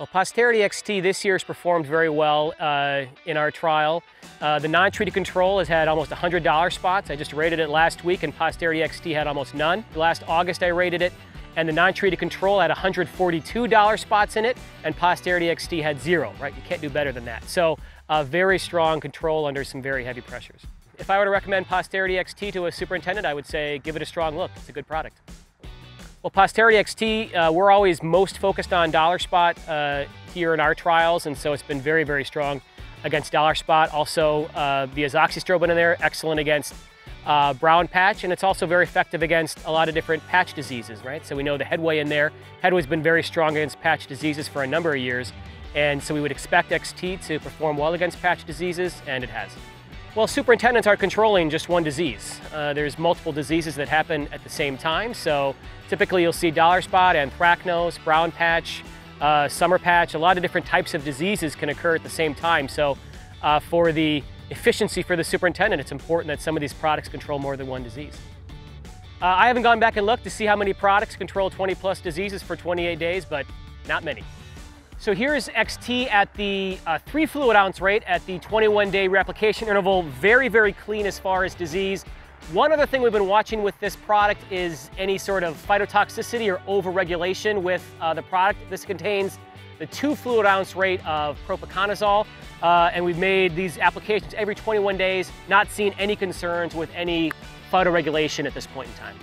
Well, Posterity XT this year has performed very well uh, in our trial. Uh, the non-treated control has had almost 100 dollar spots. I just rated it last week and Posterity XT had almost none. Last August I rated it and the non-treated control had 142 dollar spots in it and Posterity XT had zero, right? You can't do better than that. So a very strong control under some very heavy pressures. If I were to recommend Posterity XT to a superintendent, I would say give it a strong look. It's a good product. Well, Posterity XT, uh, we're always most focused on dollar spot uh, here in our trials, and so it's been very, very strong against dollar spot. Also, uh, the azoxystrobin in there, excellent against uh, brown patch, and it's also very effective against a lot of different patch diseases, right? So we know the headway in there. Headway's been very strong against patch diseases for a number of years, and so we would expect XT to perform well against patch diseases, and it has. Well, superintendents are controlling just one disease. Uh, there's multiple diseases that happen at the same time, so typically you'll see dollar spot, anthracnose, brown patch, uh, summer patch, a lot of different types of diseases can occur at the same time. So uh, for the efficiency for the superintendent, it's important that some of these products control more than one disease. Uh, I haven't gone back and looked to see how many products control 20 plus diseases for 28 days, but not many. So here's XT at the uh, three fluid ounce rate at the 21 day replication interval. Very, very clean as far as disease. One other thing we've been watching with this product is any sort of phytotoxicity or overregulation with uh, the product. This contains the two fluid ounce rate of propiconazole, uh, and we've made these applications every 21 days, not seen any concerns with any phytoregulation at this point in time.